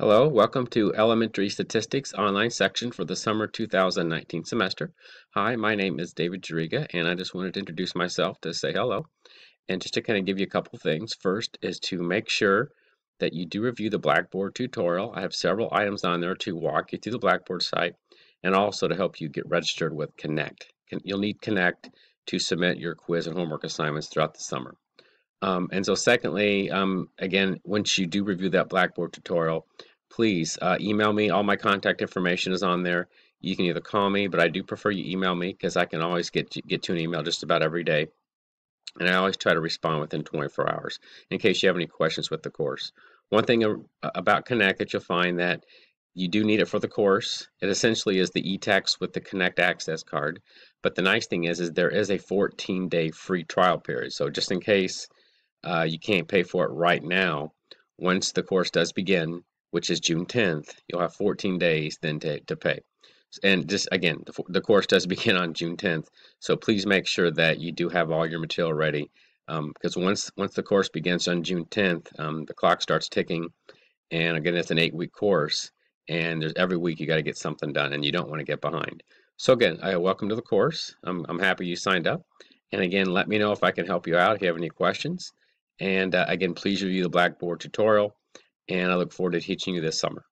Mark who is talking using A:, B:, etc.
A: Hello, welcome to Elementary Statistics online section for the summer 2019 semester. Hi, my name is David Juriga and I just wanted to introduce myself to say hello and just to kind of give you a couple things. First is to make sure that you do review the Blackboard tutorial. I have several items on there to walk you through the Blackboard site and also to help you get registered with Connect. You'll need Connect to submit your quiz and homework assignments throughout the summer. Um, and so secondly, um, again, once you do review that Blackboard tutorial, please uh, email me. All my contact information is on there. You can either call me, but I do prefer you email me because I can always get to, get to an email just about every day. And I always try to respond within 24 hours in case you have any questions with the course. One thing about Connect that you'll find that you do need it for the course. It essentially is the e-text with the Connect Access card. But the nice thing is, is there is a 14-day free trial period. So just in case uh, you can't pay for it right now, once the course does begin, which is June 10th, you'll have 14 days then to, to pay. And just again, the, the course does begin on June 10th, so please make sure that you do have all your material ready. Because um, once once the course begins on June 10th, um, the clock starts ticking, and again, it's an eight-week course, and there's every week you got to get something done, and you don't want to get behind. So again, I welcome to the course. I'm I'm happy you signed up, and again, let me know if I can help you out if you have any questions. And uh, again, please review the Blackboard tutorial and I look forward to teaching you this summer.